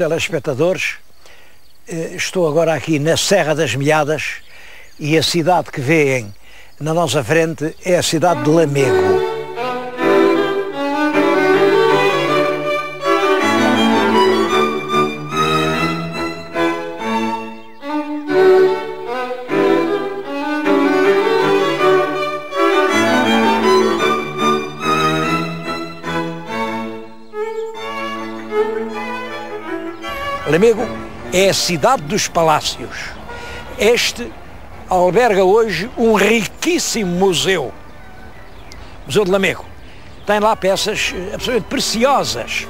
telespectadores. Eh, estou agora aqui na Serra das Meadas e a cidade que veem na nossa frente é a cidade de Lamego. Lamego é a cidade dos palácios. Este alberga hoje um riquíssimo museu. Museu de Lamego. Tem lá peças eh, absolutamente preciosas.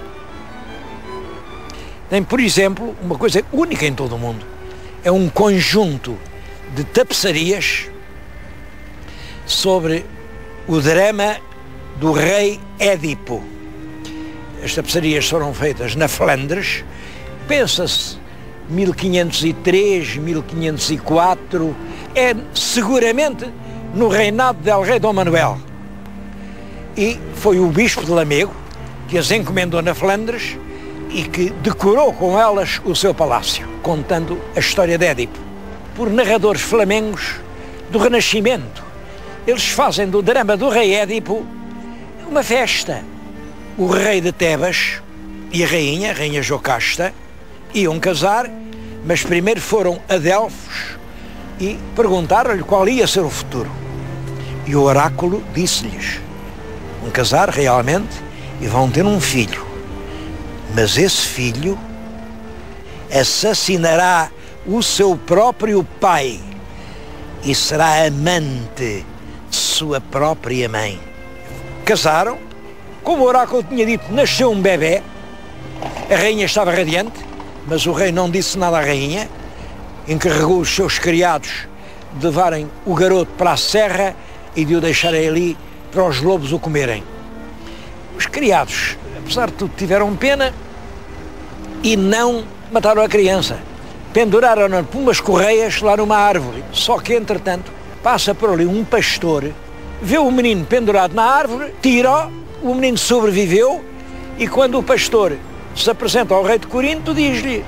Tem, por exemplo, uma coisa única em todo o mundo. É um conjunto de tapeçarias sobre o drama do rei Édipo. As tapeçarias foram feitas na Flandres, pensa-se 1503, 1504, é seguramente no reinado del rei Dom Manuel. E foi o bispo de Lamego que as encomendou na Flandres e que decorou com elas o seu palácio, contando a história de Édipo, por narradores flamengos do Renascimento. Eles fazem do drama do rei Édipo uma festa. O rei de Tebas e a rainha, a rainha Jocasta, iam casar, mas primeiro foram a Delfos e perguntaram-lhe qual ia ser o futuro. E o oráculo disse-lhes: vão casar realmente e vão ter um filho. Mas esse filho assassinará o seu próprio pai e será amante de sua própria mãe. Casaram, como o oráculo tinha dito, nasceu um bebê, a rainha estava radiante, mas o rei não disse nada à rainha, encarregou os seus criados de levarem o garoto para a serra e de o deixarem ali para os lobos o comerem. Os criados, apesar de tudo, tiveram pena e não mataram a criança. Penduraram-na por umas correias lá numa árvore. Só que, entretanto, passa por ali um pastor, vê o menino pendurado na árvore, tira-o, o menino sobreviveu e quando o pastor se apresenta ao rei de Corinto, diz-lhe,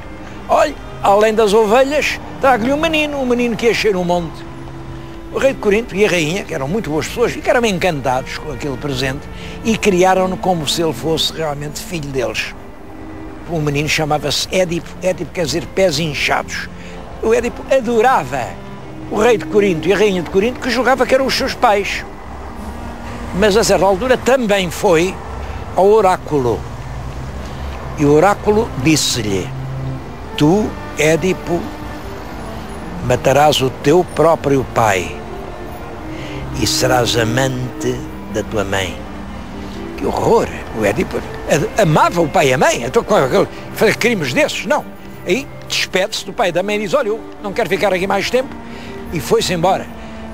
olhe, além das ovelhas, traga-lhe um menino, um menino que ia no monte. O rei de Corinto e a rainha, que eram muito boas pessoas, ficaram encantados com aquele presente e criaram-no como se ele fosse realmente filho deles. O menino chamava-se Édipo, Édipo quer dizer pés inchados. O Édipo adorava o rei de Corinto e a rainha de Corinto, que julgava que eram os seus pais. Mas a certa altura também foi ao oráculo. E o oráculo disse-lhe: Tu, Édipo, matarás o teu próprio pai e serás amante da tua mãe. Que horror! O Édipo amava o pai e a mãe, então fazer crimes desses? Não. Aí despede-se do pai e da mãe e diz: Olha, eu não quero ficar aqui mais tempo. E foi-se embora.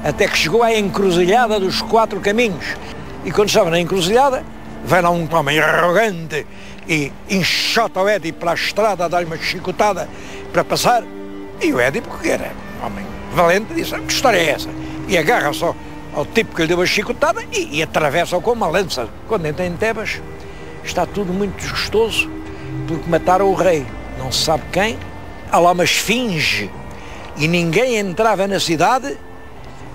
Até que chegou à encruzilhada dos quatro caminhos. E quando estava na encruzilhada, vem lá um homem arrogante e enxota o Édipo para a estrada, dá-lhe uma chicotada para passar. E o Édipo, que era um homem valente, disse: Que história é essa? E agarra só ao tipo que lhe deu a chicotada e, e atravessa-o com uma lança. Quando entra em Tebas, está tudo muito desgostoso porque mataram o rei. Não se sabe quem. Há lá uma esfinge e ninguém entrava na cidade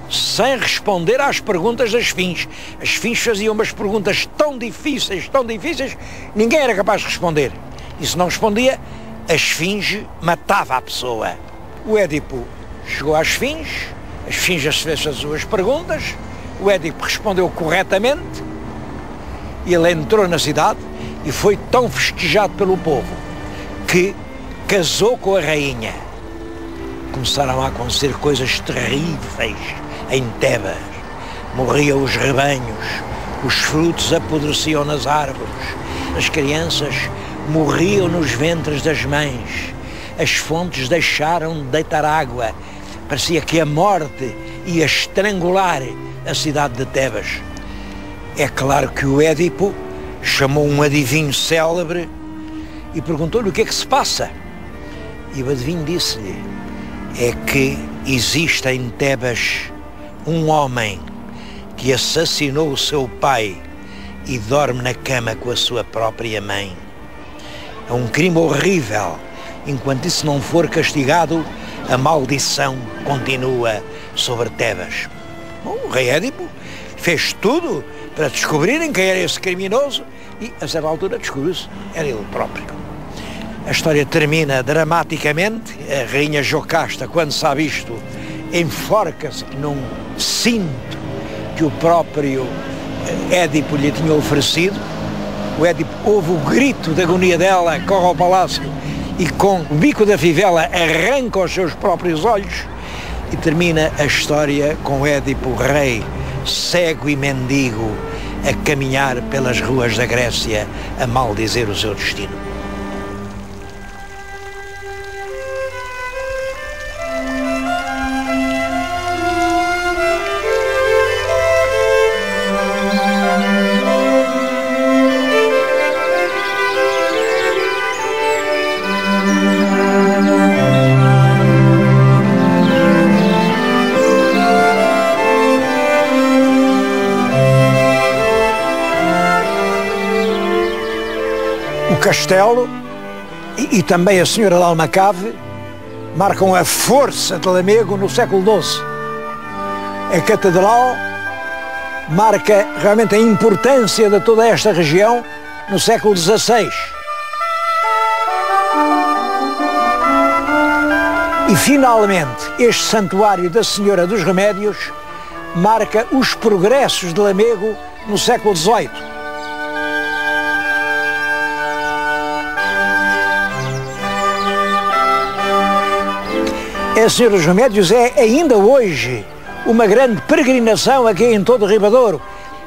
sem responder às perguntas das esfinge. As esfinge faziam umas perguntas tão difíceis, tão difíceis, ninguém era capaz de responder. E se não respondia, a esfinge matava a pessoa. O Édipo chegou à esfinge, a esfinge fez as suas perguntas, o Édipo respondeu corretamente, ele entrou na cidade e foi tão festejado pelo povo que casou com a rainha. Começaram a acontecer coisas terríveis em Tebas. Morriam os rebanhos, os frutos apodreciam nas árvores, as crianças morriam nos ventres das mães, as fontes deixaram de deitar água, parecia que a morte ia estrangular a cidade de Tebas. É claro que o Édipo chamou um adivinho célebre e perguntou-lhe o que é que se passa. E o adivinho disse-lhe: é que existe em Tebas um homem que assassinou o seu pai e dorme na cama com a sua própria mãe. É um crime horrível. Enquanto isso não for castigado, a maldição continua sobre Tebas. Bom, o rei Édipo fez tudo para descobrirem quem era esse criminoso e, a certa altura, descobriu-se, era ele próprio. A história termina dramaticamente. A rainha Jocasta, quando sabe isto, enforca-se num cinto que o próprio Édipo lhe tinha oferecido. O Édipo ouve o grito de agonia dela, corre ao palácio e com o bico da fivela arranca os seus próprios olhos e termina a história com Édipo rei, cego e mendigo, a caminhar pelas ruas da Grécia a maldizer o seu destino. Castelo e, e, também a Senhora de Almacave marcam a força de Lamego no século XII. A Catedral marca realmente a importância de toda esta região no século XVI. E finalmente, este santuário da Senhora dos Remédios marca os progressos de Lamego no século XVIII. Senhora dos Remédios é ainda hoje uma grande peregrinação aqui em todo o Ribadouro.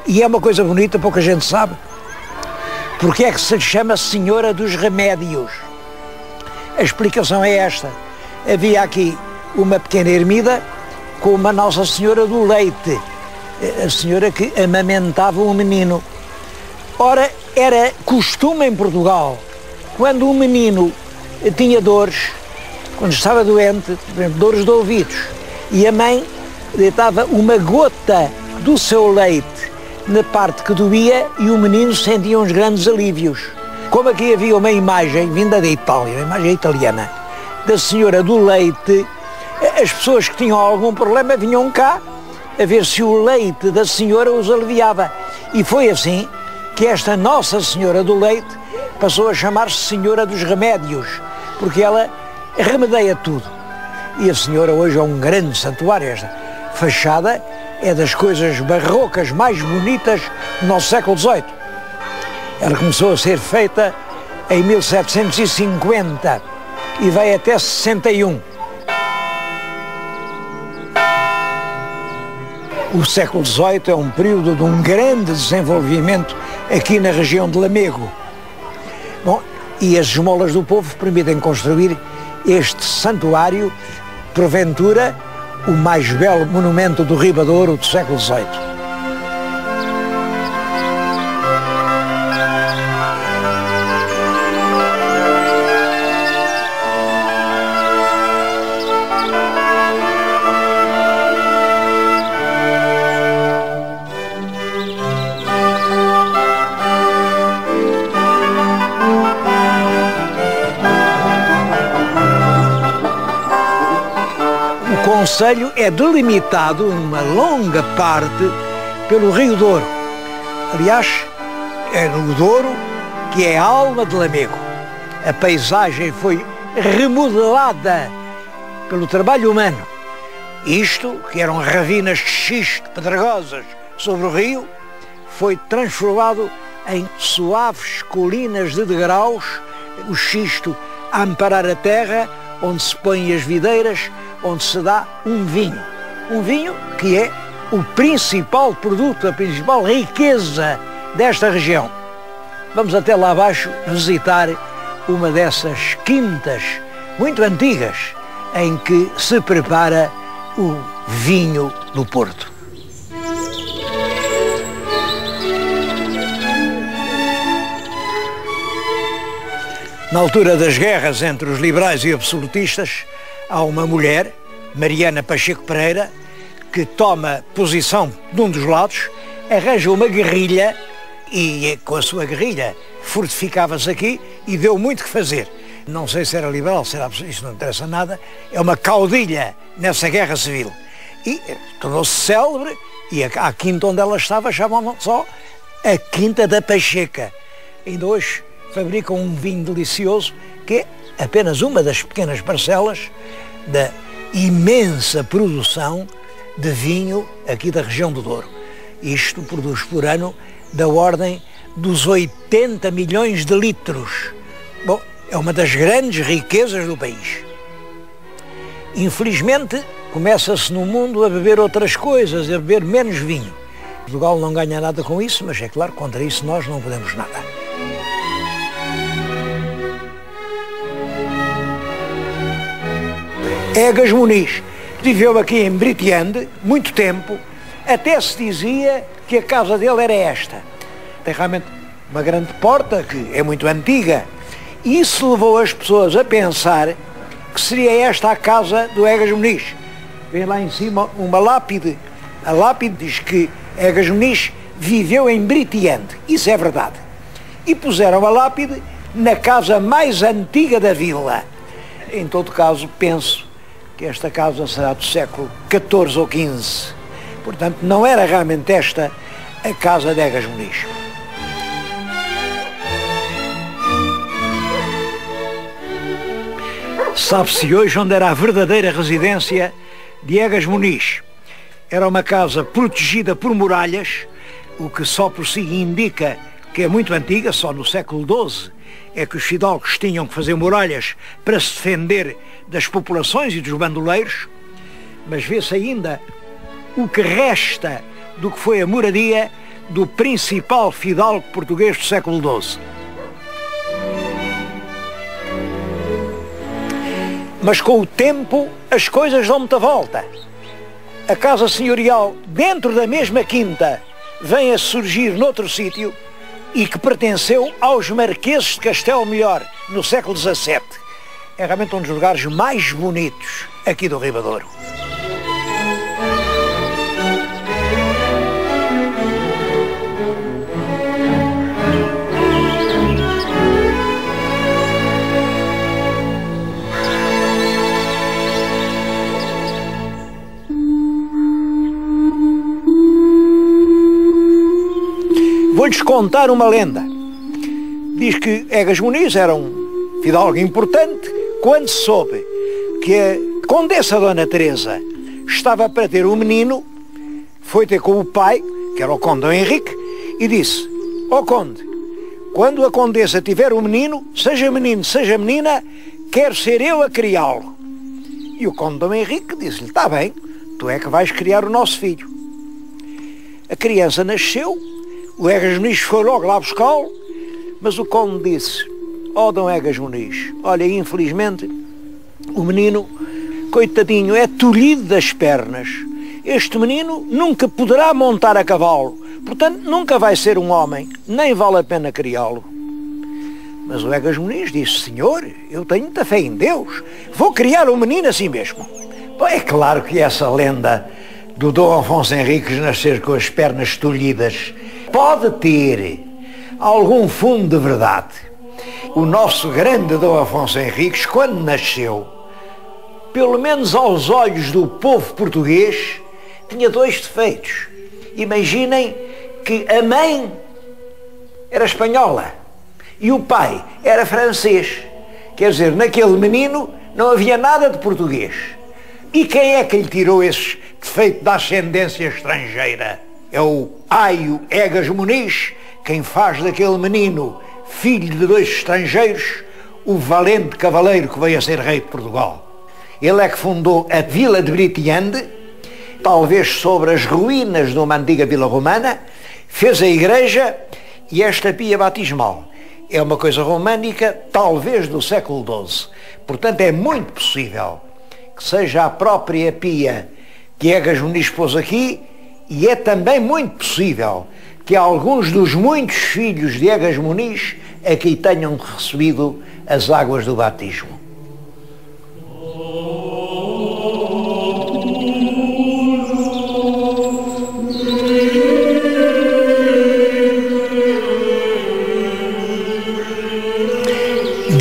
E é uma coisa bonita, pouca gente sabe. Porque é que se chama Senhora dos Remédios? A explicação é esta. Havia aqui uma pequena ermida com uma Nossa Senhora do Leite, a senhora que amamentava um menino. Ora, era costume em Portugal, quando um menino tinha dores, quando estava doente, por exemplo, dores de ouvidos, e a mãe deitava uma gota do seu leite na parte que doía e o menino sentia uns grandes alívios. Como aqui havia uma imagem vinda da Itália, uma imagem italiana, da senhora do leite, as pessoas que tinham algum problema vinham cá a ver se o leite da senhora os aliviava. E foi assim que esta Nossa Senhora do Leite passou a chamar-se Senhora dos Remédios, porque ela remedeia tudo. E a senhora hoje é um grande santuário. Esta fachada é das coisas barrocas mais bonitas do nosso século XVIII. Ela começou a ser feita em 1750 e vai até 61. O século XVIII é um período de um grande desenvolvimento aqui na região de Lamego. Bom, e as esmolas do povo permitem construir este santuário, porventura, o mais belo monumento do Ribadouro do século XVIII. Conselho é delimitado uma longa parte pelo Rio Douro. Aliás, é no Douro que é a alma de Lamego. A paisagem foi remodelada pelo trabalho humano. Isto, que eram ravinas de xisto pedregosas sobre o rio, foi transformado em suaves colinas de degraus, o xisto a amparar a terra, onde se põem as videiras, onde se dá um vinho. Um vinho que é o principal produto, a principal riqueza desta região. Vamos até lá abaixo visitar uma dessas quintas muito antigas em que se prepara o vinho do Porto. Na altura das guerras entre os liberais e absolutistas, há uma mulher, Mariana Pacheco Pereira, que toma posição de um dos lados, arranja uma guerrilha e com a sua guerrilha fortificava-se aqui e deu muito que fazer. Não sei se era liberal, se era isso não interessa nada. É uma caudilha nessa guerra civil. E tornou-se célebre e a, a quinta onde ela estava chamavam só a Quinta da Pacheca. Ainda hoje fabricam um vinho delicioso que é apenas uma das pequenas parcelas da imensa produção de vinho aqui da região do Douro. Isto produz por ano da ordem dos 80 milhões de litros. Bom, é uma das grandes riquezas do país. Infelizmente, começa-se no mundo a beber outras coisas, a beber menos vinho. Portugal não ganha nada com isso, mas é claro, contra isso nós não podemos nada. Egas Muniz viveu aqui em Britiande muito tempo, até se dizia que a casa dele era esta. Tem realmente uma grande porta que é muito antiga. E isso levou as pessoas a pensar que seria esta a casa do Egas Muniz. Vem lá em cima uma lápide. A lápide diz que Egas Muniz viveu em Britiande. Isso é verdade. E puseram a lápide na casa mais antiga da vila. Em todo caso, penso que esta casa será do século XIV ou XV. Portanto, não era realmente esta a casa de Egas Muniz. Sabe-se hoje onde era a verdadeira residência de Egas Muniz. Era uma casa protegida por muralhas, o que só por si indica que é muito antiga, só no século XII é que os fidalgos tinham que fazer muralhas para se defender das populações e dos bandoleiros, mas vê-se ainda o que resta do que foi a moradia do principal fidalgo português do século XII. Mas com o tempo as coisas dão muita volta. A casa senhorial, dentro da mesma quinta, vem a surgir noutro sítio e que pertenceu aos marqueses de Castelo Melhor no século XVII. É realmente um dos lugares mais bonitos aqui do Ribadouro. Vou-lhes contar uma lenda. Diz que Egas Muniz era um fidalgo importante quando soube que a Condessa Dona Teresa estava para ter um menino, foi ter com o pai, que era o Conde Dom Henrique, e disse, ó oh, Conde, quando a Condessa tiver um menino, seja menino, seja menina, quero ser eu a criá-lo. E o Conde Dom Henrique disse-lhe, está bem, tu é que vais criar o nosso filho. A criança nasceu, o Egas Muniz foi logo lá buscá-lo, mas o conde disse, ó oh, Dom Egas Muniz, olha, infelizmente, o menino, coitadinho, é tolhido das pernas. Este menino nunca poderá montar a cavalo, portanto nunca vai ser um homem, nem vale a pena criá-lo. Mas o Egas Muniz disse, senhor, eu tenho muita fé em Deus, vou criar um menino assim mesmo. É claro que essa lenda do Dom Afonso Henriques nascer com as pernas tolhidas pode ter algum fundo de verdade. O nosso grande Dom Afonso Henriques, quando nasceu, pelo menos aos olhos do povo português, tinha dois defeitos. Imaginem que a mãe era espanhola e o pai era francês. Quer dizer, naquele menino não havia nada de português. E quem é que lhe tirou esse defeito da ascendência estrangeira? É o Aio Egas Muniz quem faz daquele menino, filho de dois estrangeiros, o valente cavaleiro que veio a ser rei de Portugal. Ele é que fundou a vila de Britiande, talvez sobre as ruínas de uma antiga vila romana, fez a igreja e esta pia batismal. É uma coisa românica, talvez do século XII. Portanto, é muito possível que seja a própria pia que Egas Muniz pôs aqui e é também muito possível que alguns dos muitos filhos de Egas Muniz aqui tenham recebido as águas do batismo.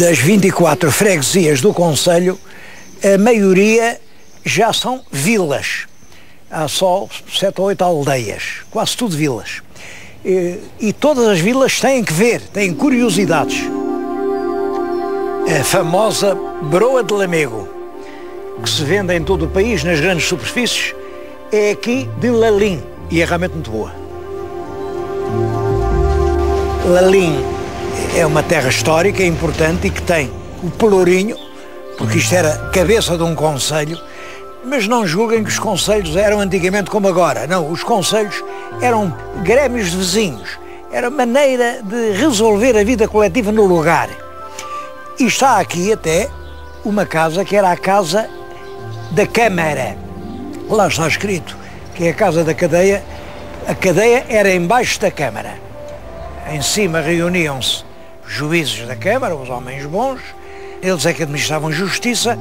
das 24 freguesias do Conselho, a maioria já são vilas. Há só sete ou oito aldeias, quase tudo vilas. E, e todas as vilas têm que ver, têm curiosidades. A famosa broa de lamego, que se vende em todo o país, nas grandes superfícies, é aqui de Lalim e é realmente muito boa. Lalim é uma terra histórica importante e que tem o Pelourinho, porque isto era cabeça de um conselho, mas não julguem que os conselhos eram antigamente como agora. Não, os conselhos eram grêmios de vizinhos. Era maneira de resolver a vida coletiva no lugar. E está aqui até uma casa que era a casa da Câmara. Lá está escrito que é a casa da cadeia. A cadeia era embaixo da Câmara. Em cima reuniam-se juízes da Câmara, os homens bons, eles é que administravam justiça,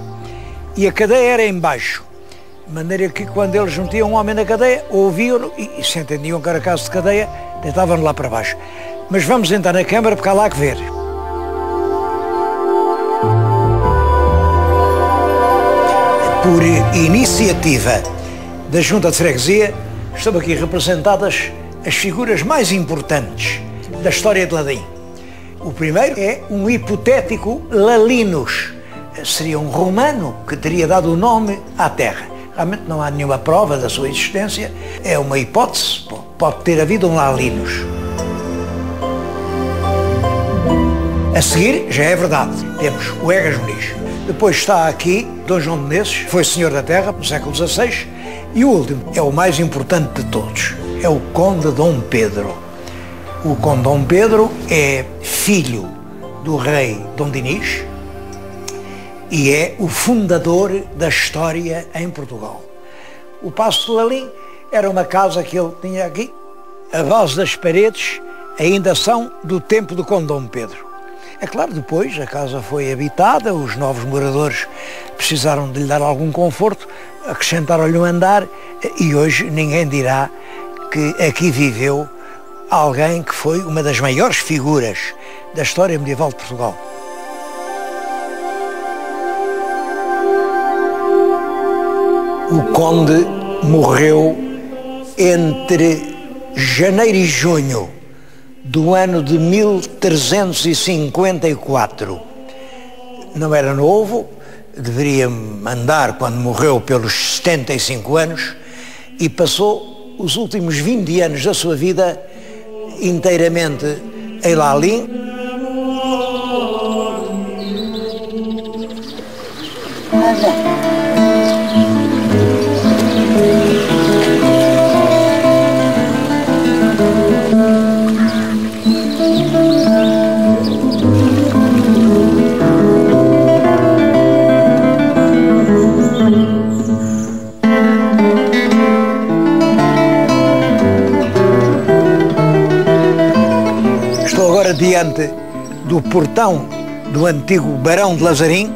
e a cadeia era embaixo. De maneira que quando eles metiam um homem na cadeia, ouviam-no e, e se entendiam que era caso de cadeia, deitavam-no lá para baixo. Mas vamos entrar na Câmara porque há lá que ver. Por iniciativa da Junta de Freguesia, estão aqui representadas as figuras mais importantes da história de Ladim. O primeiro é um hipotético Lalinos. Seria um romano que teria dado o nome à terra. Realmente não há nenhuma prova da sua existência. É uma hipótese. Pode ter havido um Lalinos. A seguir, já é verdade, temos o Egas Muniz. Depois está aqui Dom João de Menezes, foi senhor da terra no século XVI. E o último, é o mais importante de todos, é o Conde Dom Pedro. O Conde Dom Pedro é filho do rei Dom Dinis e é o fundador da história em Portugal. O Passo de era uma casa que ele tinha aqui. A base das paredes ainda são do tempo do Conde Dom Pedro. É claro, depois a casa foi habitada, os novos moradores precisaram de lhe dar algum conforto, acrescentaram-lhe um andar e hoje ninguém dirá que aqui viveu alguém que foi uma das maiores figuras da história medieval de Portugal. O conde morreu entre janeiro e junho do ano de 1354. Não era novo, deveria andar quando morreu pelos 75 anos e passou os últimos 20 anos da sua vida inteiramente em Lalim. Diante do portão do antigo Barão de Lazarim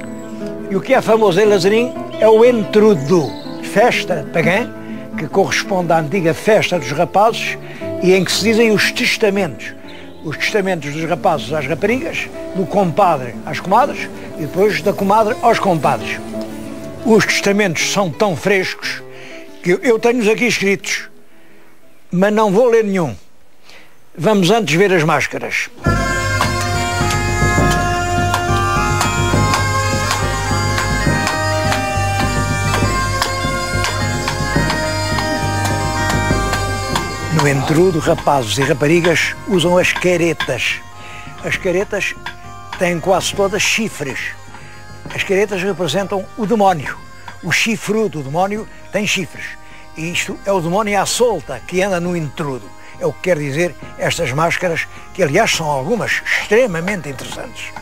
e o que é famoso em Lazarim é o entrudo, festa pagã, que corresponde à antiga festa dos rapazes e em que se dizem os testamentos. Os testamentos dos rapazes às raparigas, do compadre às comadres e depois da comadre aos compadres. Os testamentos são tão frescos que eu tenho-os aqui escritos, mas não vou ler nenhum. Vamos antes ver as máscaras. Entrudo, rapazes e raparigas usam as caretas. As caretas têm quase todas chifres. As caretas representam o demónio. O chifre do demónio tem chifres. E isto é o demónio à solta que anda no intrudo. É o que quer dizer estas máscaras, que aliás são algumas extremamente interessantes.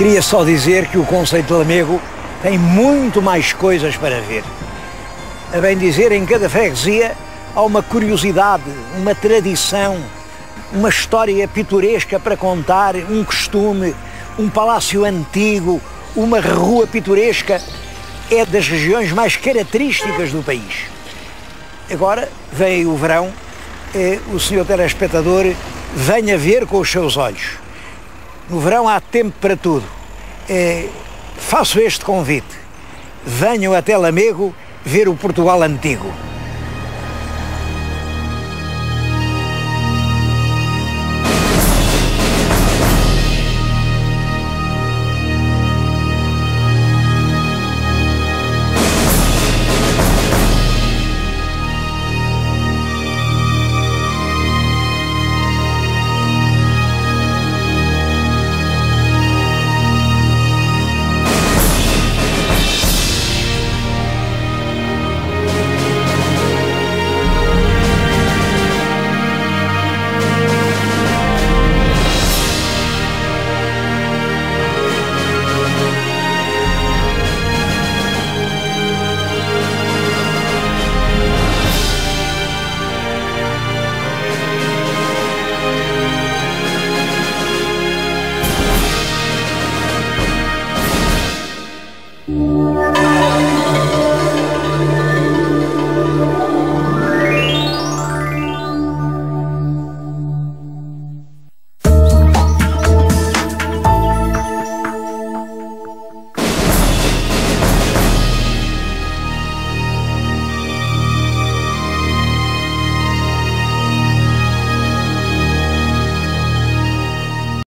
Queria só dizer que o Conceito de Lamego tem muito mais coisas para ver. A bem dizer, em cada freguesia há uma curiosidade, uma tradição, uma história pitoresca para contar, um costume, um palácio antigo, uma rua pitoresca. é das regiões mais características do país. Agora vem o verão, eh, o senhor telespectador venha ver com os seus olhos. No verão há tempo para tudo. Eh, faço este convite. Venham até Lamego ver o Portugal antigo.